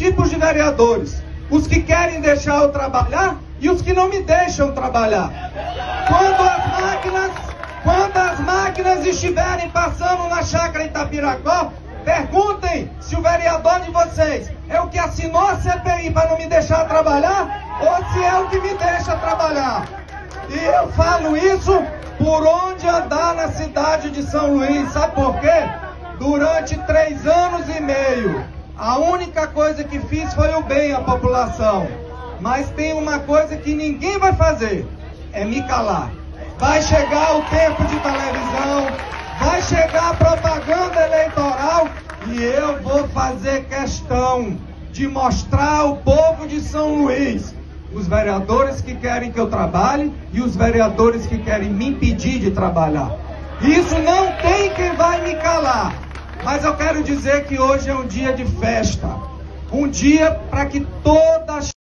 tipos de vereadores: os que querem deixar eu trabalhar e os que não me deixam trabalhar. Quando as máquinas, quando as máquinas estiverem passando na chácara Itapiracó, perguntem se o vereador de vocês é o que assinou a CPI para não me deixar trabalhar ou se é o que me deixa trabalhar. E eu falo isso por onde andar na cidade de São Luís. Sabe por quê? Durante três anos e meio, a única coisa que fiz foi o bem à população. Mas tem uma coisa que ninguém vai fazer: é me calar. Vai chegar o tempo de televisão, vai chegar a propaganda eleitoral e eu vou fazer questão de mostrar ao povo de São Luís os vereadores que querem que eu trabalhe e os vereadores que querem me impedir de trabalhar. Isso não tem quem vai me calar. Mas eu quero dizer que hoje é um dia de festa. Um dia para que todas